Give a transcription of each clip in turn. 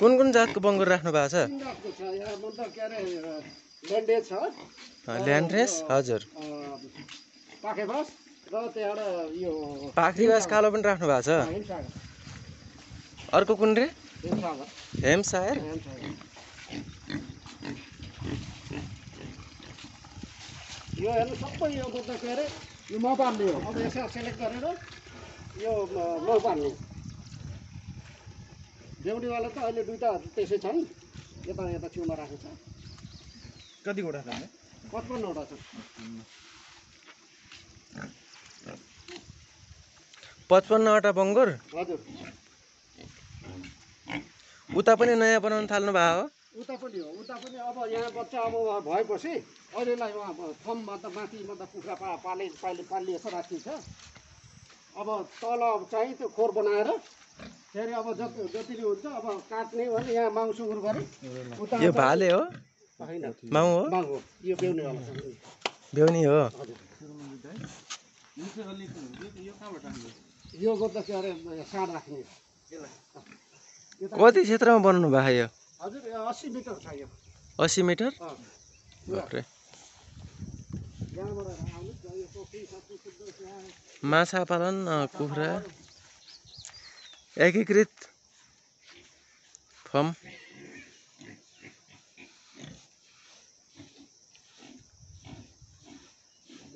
कुन कुन जातको बङ्गुर राख्नु भएको छ? ल्यान्ड्रेस हजुर। अ, पाखेबास र त्यहाँबाट यो पाख्रीबास कालो पनि राख्नु भएको छ? अर्को कुन रे? हेमसायर यो हेर्नु सबै यो के अरे यो मपाल्ने हो। अब यसमा सेलेक्ट गरेर यो मपाल्ने देउडीवाला त अहिले दुइटा त्यसै छन्। यता यता छेउमा राखेको छ। कतिवटा छ पचपन्नवटा छ। पचपन्नवटा बङ्गुर? हजुर। उता पनि नयाँ बनाउनु थाल्नु भएको हो? उता पनि हो। उता पनि अब यहाँ बच्चा अब उहाँ भएपछि अहिलेलाई उहाँ अब फर्ममा त माथि मतलब कुखुरा पा पाले पाले पालिएको राखिन्छ। अब तल चाहिँ त्यो खोर बनाएर फेरि अब जति जति नै हुन्छ अब काट्ने भने यहाँ माउ सुँगुर गरे यो भाले हो? होइन। माउ हो? माउ हो। यो बेहुनेवाला बेहुनी हो? यो गर्दा अरे साँड राख्ने कति क्षेत्रमा बनाउनु भएको यो? हजुर अस्सी मिटर छ यो। असी मिटर? माछा पालन कुखुरा। एकीकृत फर्म।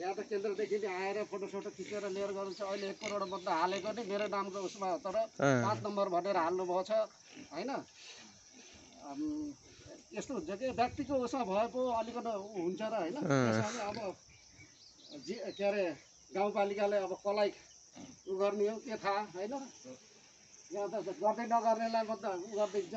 यहाँ त केन्द्रदेखि नै आएर फोटोसोटो खिचेर लिएर गर्नु छ। अहिले एक करोडभन्दा हालेको नि मेरो नामको उसमा तर। पाँच नम्बर भनेर हाल्नुभएको छ होइन? यस्तो हुन्छ कि व्यक्तिको उसमा भए पो अलिकति हुन्छ र होइन? अब जे के अरे गाउँपालिकाले अब कसलाई उ गर्ने हो के थाहा होइन? यहाँ त गर्दै नगर्नेलाई मात्रै उ गरिदिन्छ।